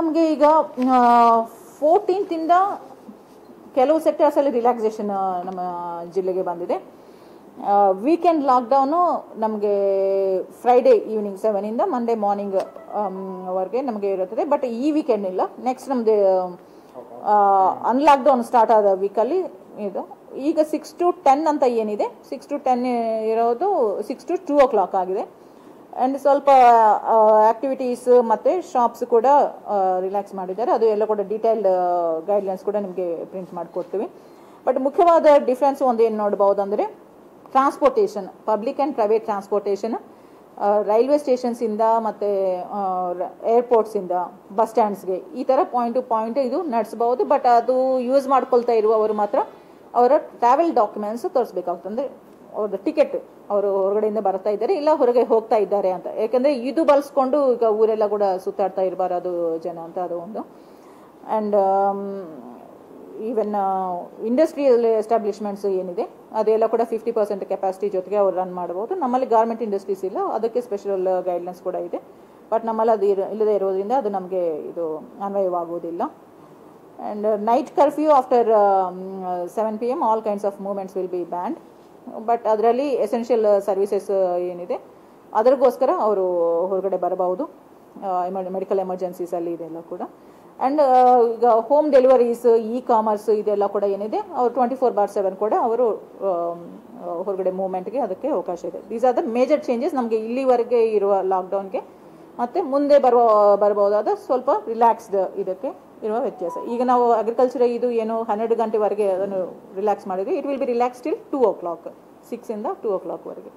ನಮಗೆ ಈಗ ಫೋರ್ಟೀನ್ತಿಂದ ಕೆಲವು ಸೆಕ್ಟರ್ಸಲ್ಲಿ ರಿಲ್ಯಾಕ್ಸೇಷನ್ ನಮ್ಮ ಜಿಲ್ಲೆಗೆ ಬಂದಿದೆ. ವೀಕೆಂಡ್ ಲಾಕ್ಡೌನು ನಮಗೆ ಫ್ರೈಡೇ ಈವ್ನಿಂಗ್ ಸೆವೆನಿಂದ ಮಂಡೇ ಮಾರ್ನಿಂಗ್ ವರೆಗೆ ನಮಗೆ ಇರುತ್ತದೆ. ಬಟ್ ಈ ವೀಕೆಂಡ್ ಇಲ್ಲ. ನೆಕ್ಸ್ಟ್ ನಮ್ಮದು ಅನ್ಲಾಕ್ಡೌನ್ ಸ್ಟಾರ್ಟ್ ಆದ ವೀಕಲ್ಲಿ ಇದು. ಈಗ ಸಿಕ್ಸ್ ಟು ಟೆನ್ ಅಂತ ಏನಿದೆ? ಸಿಕ್ಸ್ ಟು ಟೆನ್ ಇರೋದು six to two o'clock ಆಗಿದೆ. ಆ್ಯಂಡ್ ಸ್ವಲ್ಪ ಆಕ್ಟಿವಿಟೀಸ್ ಮತ್ತು ಶಾಪ್ಸ್ ಕೂಡ ರಿಲ್ಯಾಕ್ಸ್ ಮಾಡಿದ್ದಾರೆ. ಅದು ಎಲ್ಲ ಕೂಡ ಡೀಟೇಲ್ಡ್ ಗೈಡ್ಲೈನ್ಸ್ ಕೂಡ ನಿಮಗೆ ಪ್ರಿಂಟ್ ಮಾಡಿಕೊಡ್ತೀವಿ. ಬಟ್ ಮುಖ್ಯವಾದ ಡಿಫ್ರೆನ್ಸ್ ಒಂದು ಏನು ನೋಡ್ಬೋದು ಅಂದರೆ transportation public and private transportation railway ಸ್ಟೇಷನ್ಸಿಂದ ಮತ್ತು ಏರ್ಪೋರ್ಟ್ಸಿಂದ ಬಸ್ ಸ್ಟ್ಯಾಂಡ್ಸ್ಗೆ ಈ ಥರ ಪಾಯಿಂಟ್ ಟು ಪಾಯಿಂಟ್ ಇದು ನಡೆಸ್ಬೋದು ಬಟ್ ಅದು ಯೂಸ್ ಮಾಡ್ಕೊಳ್ತಾ ಇರುವವರು ಮಾತ್ರ ಅವರ ಟ್ರಾವೆಲ್ ಡಾಕ್ಯುಮೆಂಟ್ಸ್ ತೋರಿಸ್ಬೇಕಾಗ್ತದೆ ಅಂದರೆ ಅವ್ರದ್ದು ಟಿಕೆಟ್ ಅವರು ಹೊರಗಡೆಯಿಂದ ಬರ್ತಾ ಇದ್ದಾರೆ, ಇಲ್ಲ ಹೊರಗೆ ಹೋಗ್ತಾ ಇದ್ದಾರೆ ಅಂತ. ಯಾಕಂದ್ರೆ ಇದು ಬಳಸ್ಕೊಂಡು ಈಗ ಊರೆಲ್ಲ ಕೂಡ ಸುತ್ತಾಡ್ತಾ ಇರಬಾರದು ಜನ ಅಂತ ಅದು ಒಂದು. ಆ್ಯಂಡ್ ಈವನ್ ಇಂಡಸ್ಟ್ರಿಯಲ್ ಎಸ್ಟಾಬ್ಲಿಷ್ಮೆಂಟ್ಸ್ ಏನಿದೆ, ಅದೆಲ್ಲ ಕೂಡ ಫಿಫ್ಟಿ ಪರ್ಸೆಂಟ್ ಕೆಪಾಸಿಟಿ ಜೊತೆಗೆ ಅವ್ರು ರನ್ ಮಾಡ್ಬೋದು. ನಮ್ಮಲ್ಲಿ ಗಾರ್ಮೆಂಟ್ ಇಂಡಸ್ಟ್ರೀಸ್ ಇಲ್ಲ, ಅದಕ್ಕೆ ಸ್ಪೆಷಲ್ ಗೈಡ್ಲೈನ್ಸ್ ಕೂಡ ಇದೆ. ಬಟ್ ನಮ್ಮಲ್ಲಿ ಅದು ಇಲ್ಲದೆ ಇರೋದ್ರಿಂದ ಅದು ನಮಗೆ ಇದು ಅನ್ವಯವಾಗುವುದಿಲ್ಲ. And night curfew after seven P M all kinds of movements will be banned but ಅದರಲ್ಲಿ ಎಸೆನ್ಷಿಯಲ್ ಸರ್ವಿಸಸ್ ಏನಿದೆ. ಅದರಿಗೋಸ್ಕರ ಅವರು ಹೊರಗಡೆ ಬರಬಹುದು. ಮೆಡಿಕಲ್ ಎಮರ್ಜೆನ್ಸೀಸಲ್ಲಿ ಇದೆಲ್ಲ ಕೂಡ. ಆ್ಯಂಡ್ ಈಗ ಹೋಮ್ ಡೆಲಿವರೀಸ್ ಇ ಕಾಮರ್ಸ್ ಇದೆಲ್ಲ ಕೂಡ ಏನಿದೆ. ಅವರು ಟ್ವೆಂಟಿ ಫೋರ್ ಬಾರ್ ಸೆವೆನ್ ಕೂಡ ಅವರು ಹೊರಗಡೆ ಮೂವ್ಮೆಂಟ್ಗೆ ಅದಕ್ಕೆ ಅವಕಾಶ ಇದೆ. These are the major changes ನಮಗೆ ಇಲ್ಲಿವರೆಗೆ ಇರುವ ಲಾಕ್ಡೌನ್ಗೆ ಮತ್ತು ಮುಂದೆ ಬರುವ, ಬರಬಹುದಾದ ಸ್ವಲ್ಪ ರಿಲ್ಯಾಕ್ಸ್ಡ್ ಇದಕ್ಕೆ ಇರುವ ವ್ಯತ್ಯಾಸ. ಈಗ ನಾವು ಅಗ್ರಿಕಲ್ಚರ್ ಇದು ಏನು ಹನ್ನೆರಡು ಗಂಟೆವರೆಗೆ ಅದನ್ನು ರಿಲ್ಯಾಕ್ಸ್ ಮಾಡಿದ್ರೆ it will be relax till two o'clock ಸಿಕ್ಸಿಂದ two ಓ ಕ್ಲಾಕ್ವರೆಗೆ